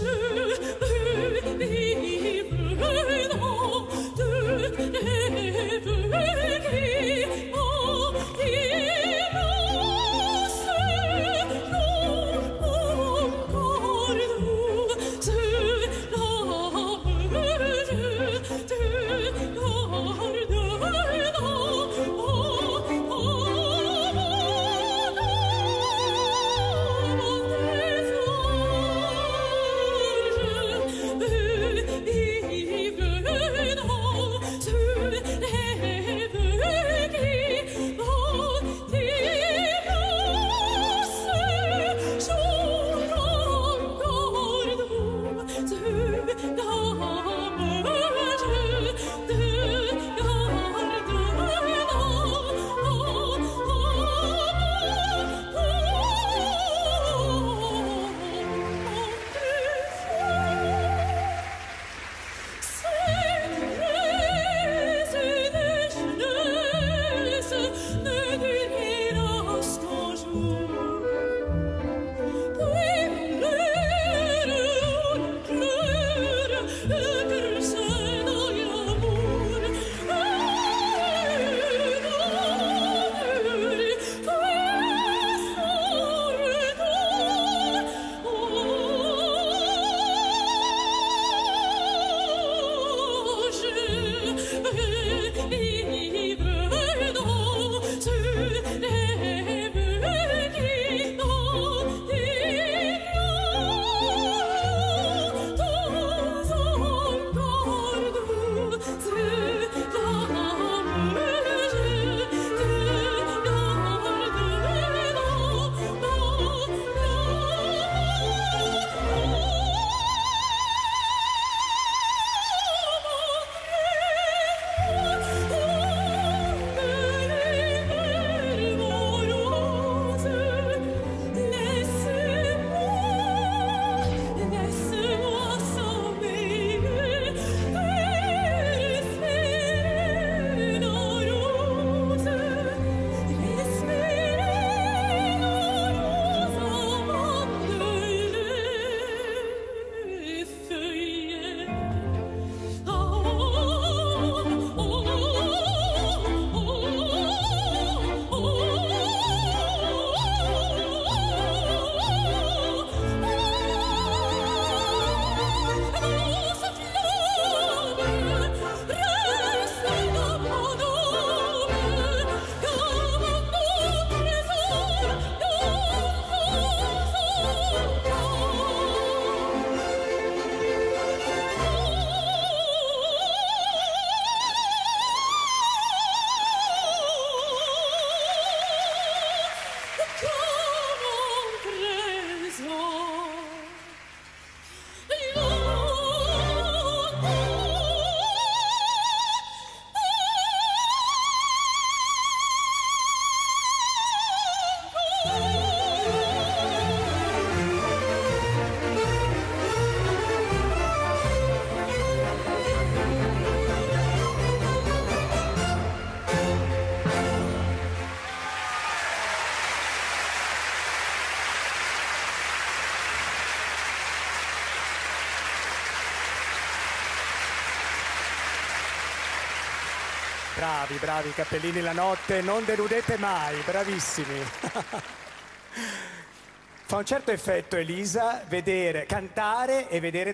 to Bravi, bravi, cappellini la notte, non deludete mai, bravissimi. Fa un certo effetto, Elisa, vedere, cantare e vedere